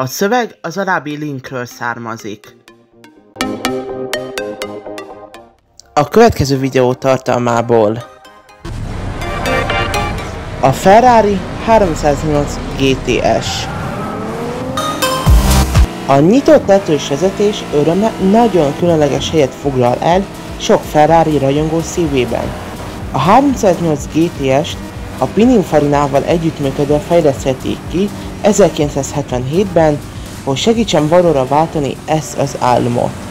A szöveg az alábbi linkről származik. A következő videó tartalmából a Ferrari 308 GTS A nyitott tetős vezetés öröme nagyon különleges helyet foglal el sok Ferrari rajongó szívében. A 308 GTS-t a Pininfarinával együttműködve fejlesztették ki 1977-ben, hogy segítsen valóra váltani ezt az álmot.